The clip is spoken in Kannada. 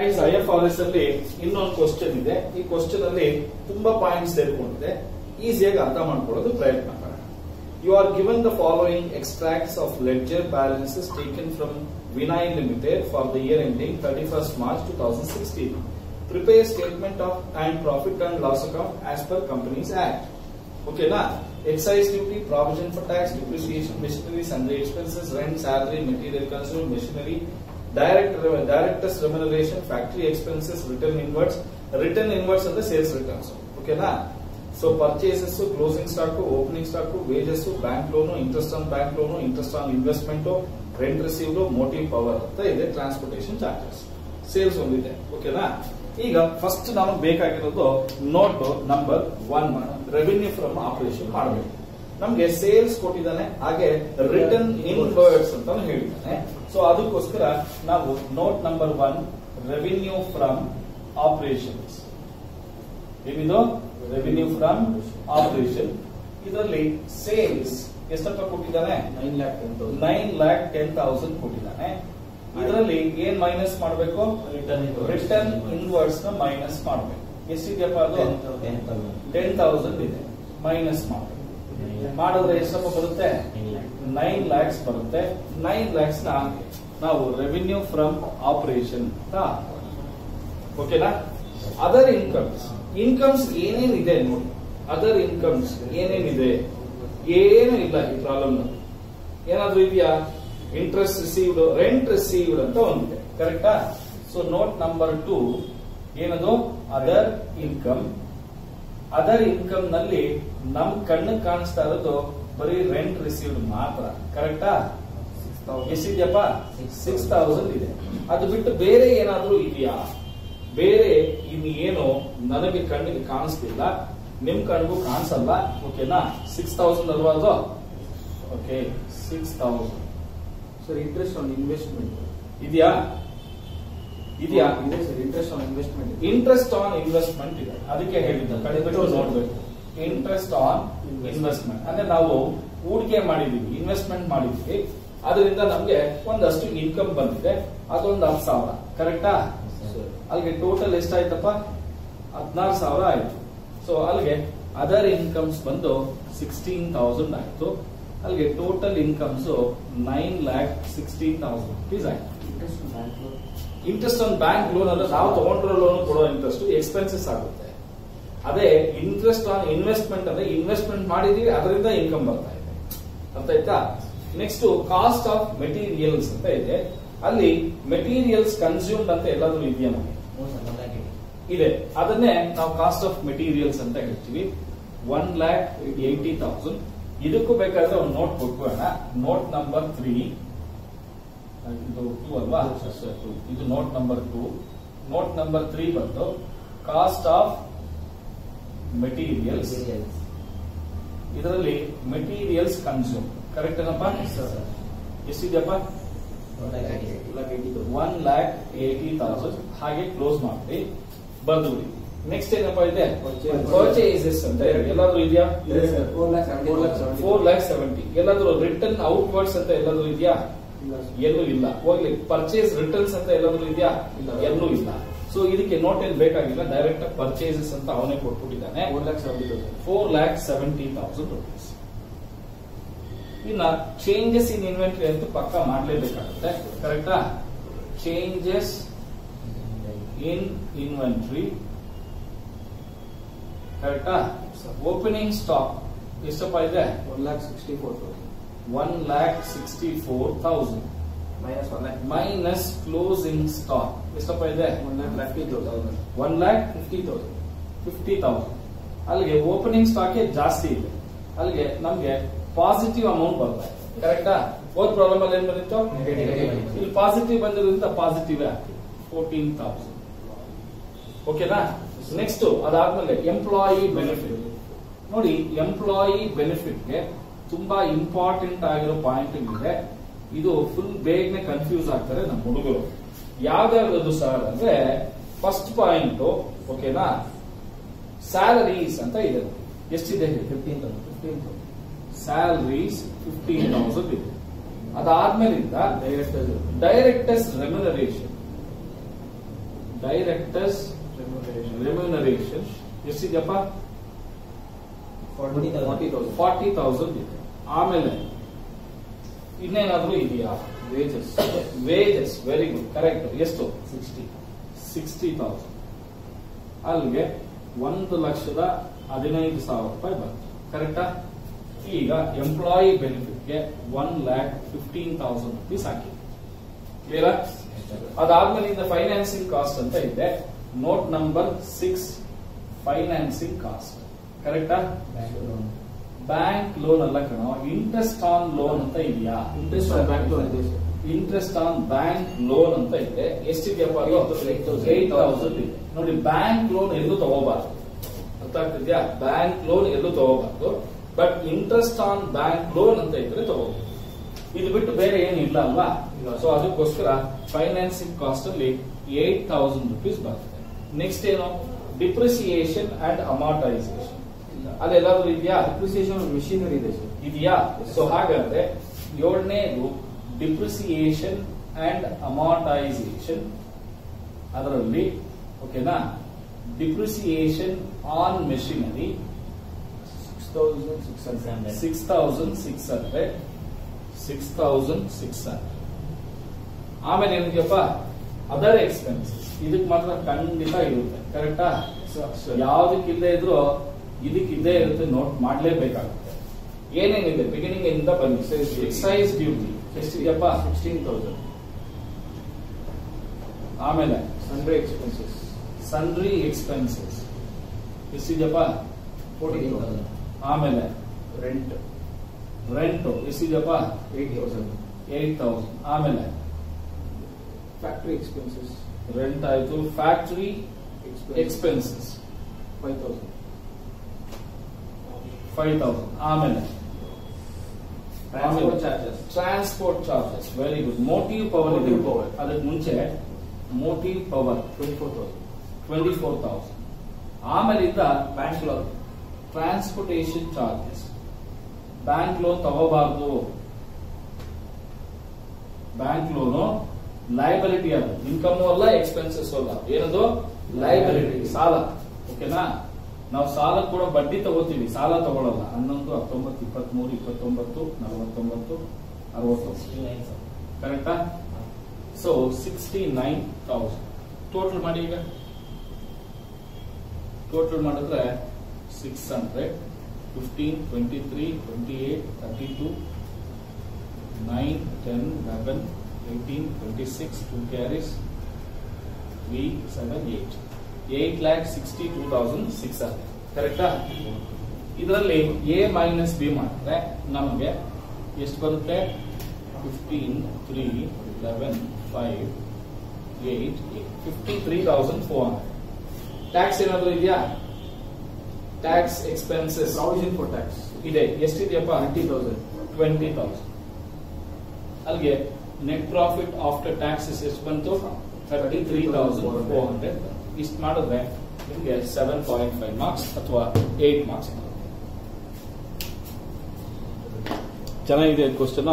ಐ ಎಫ್ ಆರ್ ಎಸ್ ಅಲ್ಲಿ ಇನ್ನೊಂದು ಕ್ವಶನ್ ಇದೆ. ಈ ಕ್ವಶನ್ ಅಲ್ಲಿ ತುಂಬಾ ಪಾಯಿಂಟ್ಸ್ ಸೇರ್ಕೊಂಡಿದೆ. ಈಸಿಯಾಗಿ ಅರ್ಥ ಮಾಡ್ಕೊಳ್ಳೋದು ಪ್ರಯತ್ನ ಮಾಡೋಣ. You are given the following extracts of ledger balances taken from Vinay limited for the year ending thirty first March two thousand sixteen prepare statement of and profit and loss account as per companies act ಓಕೆನಾ excise duty provision for tax depreciation machinery sundry expenses rent salary material consume machinery direct directors remuneration factory expenses return inwards return inwards ಅಂದ್ರೆ ಸೇಲ್ಸ್ ರಿಟರ್ನ್ಸ್ ಓಕೆನಾ so purchases closing stock opening stock wages bank loan interest on bank loan interest on investment rent receive motive power ಅಂತ ಇದೆ ಟ್ರಾನ್ಸ್ಪೋರ್ಟೇಷನ್ ಚಾರ್ಜಸ್ ಸೇಲ್ಸ್ ಒಂದಿದೆ ಓಕೆನಾ ಈಗ ಫಸ್ಟ್ ನಮಗೆ ಬೇಕಾಗಿರೋದು note number one revenue from operation ಮಾಡಬೇಕು. ನಮ್ಗೆ ಸೇಲ್ಸ್ ಕೊಟ್ಟಿದ್ದಾನೆ, ಹಾಗೆ ರಿಟರ್ನ್ ಇನ್ ವರ್ಡ್ಸ್ ಅಂತ ಹೇಳಿದ್ದಾನೆ. ಸೊ ಅದಕ್ಕೋಸ್ಕರ ನಾವು note number one revenue from operations ಏನಿದು? ರೆವಿನ್ಯೂ ಫ್ರಮ್ ಆಪರೇಷನ್ ಇದರಲ್ಲಿ ಸೇಲ್ಸ್ ಎಷ್ಟಪ್ಪ ಕೊಟ್ಟಿದ್ದಾನೆ? Nine lakh ten thousand nine lakh ten thousand ಕೊಟ್ಟಿದ್ದಾನೆ. ಇದರಲ್ಲಿ ಏನ್ ಮೈನಸ್ ಮಾಡಬೇಕು? ರಿಟರ್ನ್ ರಿಟರ್ನ್ ಇನ್ವರ್ಡ್ಸ್ನ ಮೈನಸ್ ಮಾಡಬೇಕು. ಎಷ್ಟಿದೆಯಪ್ಪ ಅದು? ಟೆನ್ ತೌಸಂಡ್ ಇದೆ. ಮೈನಸ್ ಮಾಡಬೇಕು. ಮಾಡಿದ್ರೆ ಎಷ್ಟಪ್ಪ ಬರುತ್ತೆ? ನೈನ್ ಲ್ಯಾಕ್ ನೈನ್ ಲ್ಯಾಕ್ಸ್ ಬರುತ್ತೆ. ನೈನ್ ಲ್ಯಾಕ್ಸ್ನ ನಾವು ರೆವಿನ್ಯೂ ಫ್ರಮ್ ಆಪರೇಷನ್ ಅಂತ ಓಕೆನಾ ಅದರ್ ಇನ್ಕಮ್ಸ್ ಇನ್ಕಮ್ಸ್ ಏನೇನಿದೆ ನೋಡಿ. ಅದರ್ ಇನ್ಕಮ್ಸ್ ಏನೇನಿದೆ? ಏನು ಇಲ್ಲ ಈ ಪ್ರಾಬ್ಲಮ್ ಏನಾದ್ರೂ ಇದೆಯಾ? ಇಂಟ್ರೆಸ್ಟ್ ರಿಸೀವ್ಡ್ ರೆಂಟ್ ರಿಸೀವ್ಡ್ ಅಂತ ಒಂದಿದೆ. ಕರೆಕ್ಟಾ ಸೊ ನೋಟ್ ನಂಬರ್ ಟು ಏನದು? ಅದರ್ ಇನ್ಕಮ್ ಅದರ್ ಇನ್ಕಮ್ನಲ್ಲಿ ನಮ್ ಕಣ್ಣು ಕಾಣಿಸ್ತಾ ಇರೋದು ಬರೀ ರೆಂಟ್ ರಿಸೀವ್ಡ್ ಮಾತ್ರ. ಕರೆಕ್ಟಾ ಎಷ್ಟಿದ್ಯಪ್ಪ? ಸಿಕ್ಸ್ ತೌಸಂಡ್ ಇದೆ. ಅದು ಬಿಟ್ಟು ಬೇರೆ ಏನಾದ್ರೂ ಇದೆಯಾ? ಬೇರೆ ಇನ್ನು ಏನು ನನಗೆ ಕಣ್ಣಿಗೆ ಕಾಣಿಸ್ತಿಲ್ಲ ನಿಮ್ ಕಣ್ಗೂ ಕಾಣಿಸಲ್ಲ ಓಕೆನಾ? ಸಿಕ್ಸ್ ತೌಸಂಡ್ ಅಲ್ವಾ ಅದು okay six thousand sir interest on investment ಇದೆಯಾ? ಇದೆಯಾ? ಇದೆ sir interest on investment interest on investment ಇದೆ. ಅದಕ್ಕೆ ಹೇಳಿದ್ದ. ಕಡೆ ಬಿಟ್ಟು ನೋಡ್ಬೇಕು. ಇಂಟ್ರೆಸ್ಟ್ ಆನ್ ಇನ್ವೆಸ್ಟ್ಮೆಂಟ್ ಅಂದ್ರೆ ನಾವು ಹೂಡಿಕೆ ಮಾಡಿದೀವಿ ಇನ್ವೆಸ್ಟ್ಮೆಂಟ್ ಮಾಡಿದ್ವಿ ಅದರಿಂದ ನಮ್ಗೆ ಒಂದಷ್ಟು ಇನ್ಕಮ್ ಬಂದಿದೆ. ಅದೊಂದು ಹತ್ತು ಸಾವಿರ. ಕರೆಕ್ಟಾ ಅಲ್ಲಿಗೆ ಟೋಟಲ್ ಎಷ್ಟಾಯ್ತಪ್ಪ? ಹದಿನಾರು ಸಾವಿರ ಆಯ್ತು. ಸೊ ಅಲ್ಲಿಗೆ ಅದರ್ ಇನ್ಕಮ್ಸ್ ಬಂದು ಸಿಕ್ಸ್ಟೀನ್ ತೌಸಂಡ್ ಆಯ್ತು. ಅಲ್ಲಿಗೆ total incomes nine lakh sixteen thousand rupees ಆಯ್ತು. ಇಂಟ್ರೆಸ್ಟ್ ಆನ್ ಬ್ಯಾಂಕ್ ಲೋನ್ ಅಂದ್ರೆ ನಾವು ತಗೊಂಡಿರೋ ಲೋನ್ ಕೊಡೋ ಇಂಟ್ರೆಸ್ಟ್ ಎಕ್ಸ್ಪೆನ್ಸಸ್ ಆಗುತ್ತೆ. ಅದೇ ಇಂಟ್ರೆಸ್ಟ್ ಆನ್ ಇನ್ವೆಸ್ಟ್ಮೆಂಟ್ ಅಂದ್ರೆ ಇನ್ವೆಸ್ಟ್ಮೆಂಟ್ ಮಾಡಿದೀವಿ ಅದರಿಂದ ಇನ್ಕಮ್ ಬರ್ತಾ ಇದೆ. ಅರ್ಥ ಆಯ್ತಾ? ನೆಕ್ಸ್ಟ್ ಕಾಸ್ಟ್ ಆಫ್ ಮೆಟೀರಿಯಲ್ಸ್ ಅಂತ ಇದೆ. ಅಲ್ಲಿ ಮೆಟೀರಿಯಲ್ಸ್ ಕನ್ಸ್ಯೂಮ್ಡ್ ಅಂತ ಎಲ್ಲಾದ್ರೂ ಇದೆಯಾ ನಮಗೆ? ಇದೆ. ಅದನ್ನೇ ನಾವು ಕಾಸ್ಟ್ ಆಫ್ ಮೆಟೀರಿಯಲ್ಸ್ ಅಂತ ಹೇಳ್ತೀವಿ. ಒನ್ ಲ್ಯಾಕ್ ಏಯ್ಟಿ ತೌಸಂಡ್ ಇದಕ್ಕೂ ಬೇಕಾದ್ರೆ ಒಂದು ನೋಟ್ ಕೊಟ್ಕೋಣ ನೋಟ್ ನಂಬರ್ ತ್ರೀ ಇದು ಟೂ ಅಲ್ವಾ. ಇದು note number two note number three ಬಂತು ಕಾಸ್ಟ್ ಆಫ್ ಮೆಟೀರಿಯಲ್ಸ್ ಇದರಲ್ಲಿ ಮೆಟೀರಿಯಲ್ಸ್ ಕನ್ಸ್ಯೂಮ್ ಕರೆಕ್ಟ್ ಏನಪ್ಪ? ಎಷ್ಟಿದೆಯಪ್ಪ ಒನ್ ಲ್ಯಾಕ್ ಏಟಿ ತೌಸಂಡ್ ಹಾಗೆ ಕ್ಲೋಸ್ ಮಾಡಿ. ಬಂದು ನೆಕ್ಸ್ಟ್ ಏನಪ್ಪಾ ಇದೆ. ಪರ್ಚೇಸಸ್ ಅಂತ. ಎಲ್ಲಾದ್ರೂ ಇದೆಯಾ? ಫೋರ್ ಲ್ಯಾಕ್ ಸೆವೆಂಟಿ ಎಲ್ಲಾದ್ರೂ ರಿಟರ್ನ್ ಔಟ್ವರ್ಡ್ಸ್ ಅಂತ ಎಲ್ಲಾದ್ರೂ ಇದೆಯಾ? ಎಲ್ಲೂ ಇಲ್ಲ. ಹೋಗ್ಲಿ. ಪರ್ಚೇಸ್ ರಿಟರ್ನ್ಸ್ ಅಂತ ಎಲ್ಲಾದ್ರೂ ಇದೆಯಾ? ಇಲ್ಲ. ಎಲ್ಲೂ ಇಲ್ಲ. ಸೊ ಇದಕ್ಕೆ ನೋಟ್ ಏನ್ ಬೇಕಾಗಿಲ್ಲ ಡೈರೆಕ್ಟ್ ಪರ್ಚೇಸಸ್ ಅಂತ ಅವನೇ ಕೊಟ್ಬಿಟ್ಟಿದ್ದಾನೆ. Four lakh seventy thousand rupees ಇನ್ನ ಚೇಂಜಸ್ ಇನ್ ಇನ್ವೆಂಟ್ರಿ ಅಂತೂ ಪಕ್ಕ ಮಾಡಲೇಬೇಕಾಗುತ್ತೆ ಕರೆಕ್ಟಾ ಚೇಂಜಸ್ ಇನ್ ಇನ್ವೆಂಟ್ರಿ ಕರೆಕ್ಟಾ ಓಪನಿಂಗ್ ಸ್ಟಾಕ್ ಎಷ್ಟಪ್ಪ ಇದೆ? One lakh sixty four thousand one lakh sixty four thousand minus one lakh minus closing stock ಎಷ್ಟಪ್ಪ ಇದೆ one lakh fifty thousand one lakh fifty thousand fifty thousand ಅಲ್ಲಿಗೆ ಓಪನಿಂಗ್ ಸ್ಟಾಕ್ ಜಾಸ್ತಿ ಇದೆ. ಅಲ್ಲಿಗೆ ನಮ್ಗೆ ಪಾಸಿಟಿವ್ ಅಮೌಂಟ್ ಬರ್ತಾ ಇದೆ ಕರೆಕ್ಟಾ ಓದ್ ಪ್ರಾಬ್ಲಮ್ ಅಲ್ಲಿ ಏನ್ ಬಂದಿತ್ತು. ಇಲ್ಲಿ ಪಾಸಿಟಿವ್ ಬಂದಿರೋದ್ರಿಂದ ಪಾಸಿಟಿವ್ ಆಗ್ತದೆ. ಫೋರ್ಟೀನ್ ತೌಸಂಡ್ ಓಕೆನಾ ನೆಕ್ಸ್ಟ್ ಅದಾದ್ಮೇಲೆ ಎಂಪ್ಲಾಯಿ ಬೆನಿಫಿಟ್ ನೋಡಿ ಎಂಪ್ಲಾಯಿ ಬೆನಿಫಿಟ್ಗೆ ತುಂಬಾ ಇಂಪಾರ್ಟೆಂಟ್ ಆಗಿರೋ ಪಾಯಿಂಟ್ ಇದೆ ಇದು ಫುಲ್ ಬೇಗನೆ ಕನ್ಫ್ಯೂಸ್ ಆಗ್ತಾರೆ ನಮ್ಮ ಹುಡುಗರು. ಯಾವ್ದಾವ್ದು ಸರ್ ಅಂದ್ರೆ ಫಸ್ಟ್ ಪಾಯಿಂಟ್ ಓಕೆನಾ ಸ್ಯಾಲರೀಸ್ ಅಂತ ಇದೆ. ಎಷ್ಟಿದೆ? Fifteen thousand fifteen thousand salaries fifteen thousand ಇದೆ. ಅದಾದ್ಮೇಲಿಂದ director directors remuneration directors remuneration ಎಷ್ಟಿದೆಯಪ್ಪ forty thousand ಇದೆ. ಆಮೇಲೆ ಇನ್ನೇನಾದ್ರೂ ಇದೆಯಾ? Wages wages very good correct ಎಷ್ಟು? ಸಿಕ್ಸ್ಟಿ ಸಿಕ್ಸ್ಟಿ ತೌಸಂಡ್ ಅಲ್ಲಿಗೆ ಒಂದು ಲಕ್ಷದ ಹದಿನೈದು ಸಾವಿರ ರೂಪಾಯಿ ಬಂತು. ಕರೆಕ್ಟಾ ಈಗ employee ಬೆನಿಫಿಟ್ಗೆ one lakh fifteen thousand rupees ಹಾಕಿ. ಕ್ಲಿಯರ್ ಅದಾದ್ಮೇಲೆ ಇಂದ ಫೈನಾನ್ಸಿಂಗ್ ಕಾಸ್ಟ್ ಅಂತ ಇದೆ. Note number six financing cost ಕರೆಕ್ಟಾ ಬ್ಯಾಂಕ್ ಲೋನ್ ಅಲ್ಲ ಕಣೋ ಇಂಟ್ರೆಸ್ಟ್ ಆನ್ ಲೋನ್ ಅಂತ ಇದೆಯಾ? ಇಂಟ್ರೆಸ್ಟ್ ಬ್ಯಾಂಕ್ ಲೋನ್ ಇದೆ ಇಂಟ್ರೆಸ್ಟ್ ಆನ್ ಬ್ಯಾಂಕ್ ಲೋನ್ ಅಂತ ಇದೆ. ಎಷ್ಟಿದೆಯಪ್ಪ. ಏಟ್ ತೌಸಂಡ್ ಇದೆ. ನೋಡಿ ಬ್ಯಾಂಕ್ ಲೋನ್ ಎಲ್ಲೂ ತಗೋಬಾರ್ದು. ಅರ್ಥ ಆಗ್ತಿದ್ಯಾ ಬ್ಯಾಂಕ್ ಲೋನ್ ಎಲ್ಲೂ ತಗೋಬಾರ್ದು. But interest on bank loan ಅಂತ ಇದ್ರೆ ತಗೋಬಹುದು ಇದು ಬಿಟ್ಟು ಬೇರೆ ಏನು ಇಲ್ಲ ಅಲ್ವಾ. ಸೊ ಅದಕ್ಕೋಸ್ಕರ ಫೈನಾನ್ಸಿಂಗ್ ಕಾಸ್ಟ್ ಅಲ್ಲಿ ಏಟ್ ತೌಸಂಡ್ ರುಪೀಸ್ ಬರ್ತದೆ. ನೆಕ್ಸ್ಟ್ ಏನು? ಡಿಪ್ರಿಸಿಯೇಷನ್ ಅಂಡ್ ಅಮಾರ್ಟೈಸೇಷನ್ ಇಲ್ಲ ಅದೆಲ್ಲಾದ್ರೂ ಇದೆಯಾ? ಡಿಪ್ರಿಸಿಯೇಷನ್ ಮಿಷಿನರಿ ಇದೆ ಇದೆಯಾ? ಸೊ ಹಾಗಾದ್ರೆ ಏಳನೇದು ಡಿಪ್ರಿಸಿಯೇಷನ್ ಅಂಡ್ ಅಮಾರ್ಟೈಸೇಷನ್ ಅದರಲ್ಲಿ ಓಕೆನಾ depreciation on machinery six thousand six hundred six thousand six hundred six thousand six hundred ಆಮೇಲೆ ಏನಿದೆಯಪ್ಪ? ಅದರ್ ಎಕ್ಸ್ಪೆನ್ಸಸ್ ಇದಕ್ ಮಾತ್ರ ಖಂಡಿತ ಇರುತ್ತೆ. ಕರೆಕ್ಟಾ ಯಾವ್ದಕ್ಕಿಲ್ಲದೆ ಇದ್ರು ಇದಕ್ಕಿದ್ದೇ ಇರುತ್ತೆ ನೋಟ್ ಮಾಡ್ಲೇಬೇಕಾಗುತ್ತೆ. ಏನೇನಿದೆ? ಬಿಗಿನಿಂಗ್ ಇಂದ ಬನ್ನಿ. ಎಕ್ಸೈಸ್ ಡ್ಯೂಟಿ ಎಷ್ಟಿದೆಯಪ್ಪ ಸಿಕ್ಸ್ಟೀನ್ ತೌಸಂಡ್ ಆಮೇಲೆ ಸನ್ರೈ ಎಕ್ಸ್ಪೆನ್ಸಸ್ ಸನ್ರಿ ಎಕ್ಸ್ಪೆನ್ಸಸ್ ಎಷ್ಟಿದೆಯಪ್ಪ? ಫೋರ್ಟೀನ್ ತೌಸಂಡ್ ಆಮೇಲೆ ರೆಂಟ್ ರೆಂಟ್ ಎಷ್ಟಿದೆಯಪ್ಪ? ಏಟ್ ತೌಸಂಡ್ ಏಟ್ ತೌಸಂಡ್ ಆಮೇಲೆ ಫ್ಯಾಕ್ಟ್ರಿ ಎಕ್ಸ್ಪೆನ್ಸಸ್ ರೆಂಟ್ ಆಯ್ತು. Factory expenses five thousand five thousand ಆಮೇಲೆ transport charges transport charges very good motive power ಇದೆ Motive power. ಅದಕ್ಕೆ ಮುಂಚೆ motive power twenty four thousand twenty four thousand ಆಮೇಲಿಂದ bank loan transportation charges bank loan ತಗೋಬಾರ್ದು bank loan liability ಅದು ಇನ್ಕಮ್ ಅಲ್ಲ ಎಕ್ಸ್ಪೆನ್ಸಸ್ ಅಲ್ಲ ಏನದು ಲೈಬಿಲಿಟಿ ಸಾಲ ಓಕೆನಾ ನಾವು ಸಾಲ ಕೂಡ ಬಡ್ಡಿ ತಗೋತೀವಿ ಸಾಲ ತಗೊಳ್ಳಲ್ಲ ಹನ್ನೊಂದು ಹತ್ತೊಂಬತ್ತು ಇಪ್ಪತ್ಮೂರು ಇಪ್ಪತ್ತೊಂಬತ್ತು ನಲವತ್ತೊಂಬತ್ತು ಅರವತ್ತೊಂಬತ್ತು ಕರೆಕ್ಟಾ so sixty nine thousand total ಮಾಡಿ ಈಗ. ಟೋಟಲ್ ಮಾಡಿದ್ರೆ six hundred fifteen twenty three twenty eight thirty two nine ten eleven eighteen twenty six two carries three seven eight eight lakh sixty two thousand six ಕರೆಕ್ಟಾ ಇದರಲ್ಲಿ ಎ ಮೈನಸ್ ಬಿ ಮಾಡಿದ್ರೆ ನಮಗೆ ಎಷ್ಟು ಬರುತ್ತೆ? Fifteen three eleven five eight fifty three thousand four hundred tax ಏನಾದರೂ ಇದೆಯಾ? Tax expenses provision for tax ಇದೆ. ಎಷ್ಟಿದೆಯಪ್ಪ? ಟ್ವೆಂಟಿ ತೌಸಂಡ್ ಟ್ವೆಂಟಿ ತೌಸಂಡ್ ಅಲ್ಲಿಗೆ ನೆಟ್ ಪ್ರಾಫಿಟ್ ಆಫ್ಟರ್ ಟ್ಯಾಕ್ಸಸ್ ಎಷ್ಟು ಬಂತು? Thirty three thousand four hundred ಇಷ್ಟು ಮಾಡಿದ್ರೆ ನಿಮಗೆ ಸೆವೆನ್ ಪಾಯಿಂಟ್ ಫೈವ್ ಮಾರ್ಕ್ಸ್ ಅಥವಾ ಏಟ್ ಮಾರ್ಕ್ಸ್ ಚೆನ್ನಾಗಿದೆ ಕ್ವಶನ್